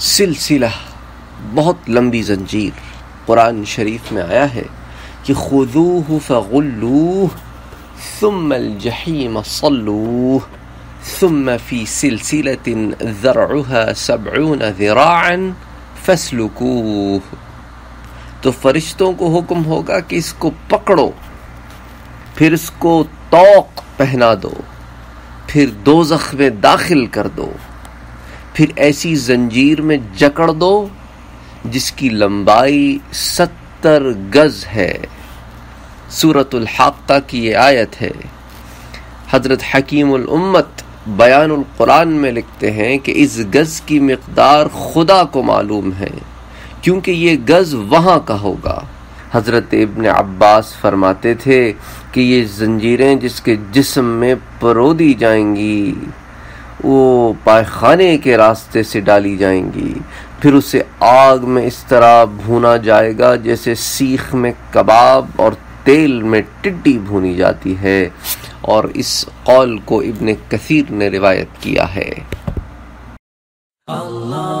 سلسلہ بہت لمبی زنجیر قرآن شریف میں آیا ہے کہ خذوه فغلوه ثم الجحیم صلوه ثم في سلسلة ذرعها سبعون ذراعا فاسلكوه تو فرشتوں کو حکم ہوگا کہ اس کو پکڑو، پھر اس کو توق پہنا دو، پھر دو میں داخل کر دو۔ پھر ایسی زنجیر میں جکڑ دو جس کی لمبائی ستر گز ہے۔ سورت الحاقہ کی یہ آیت ہے۔ حضرت حکیم الامت بیان القرآن میں لکھتے ہیں کہ اس گز کی مقدار خدا کو معلوم ہے، کیونکہ یہ گز وہاں کا ہوگا۔ حضرت ابن عباس فرماتے تھے کہ یہ زنجیریں جس کے جسم میں پرودی جائیں گی۔ وہ پائخانے کے راستے سے ڈالی جائیں گی۔ پھر اسے آگ میں اس طرح بھونا جائے گا جیسے سیخ میں کباب اور تیل میں ٹڈی بھونی جاتی ہے۔ اور اس قول کو ابن کثیر نے روایت کیا ہے۔ اللہ